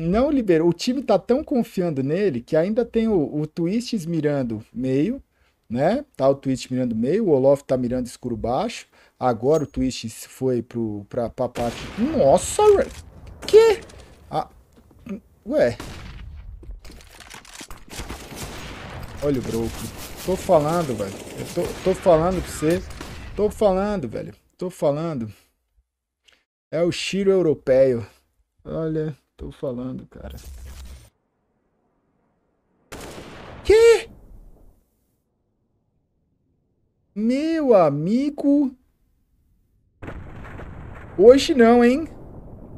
não liberou. O time tá tão confiando nele que ainda tem o, o Twists mirando meio, né? Tá o Twist mirando meio, o Olof tá mirando escuro baixo. Agora o Twist foi pro, pra, pra parte. Nossa, que? Ah, ué. Olha o broco. Tô falando, velho. Eu tô, tô falando pra você. Tô falando, velho. Tô falando. É o Shiro europeu. Olha, tô falando, cara. Que? Meu amigo. Hoje não, hein?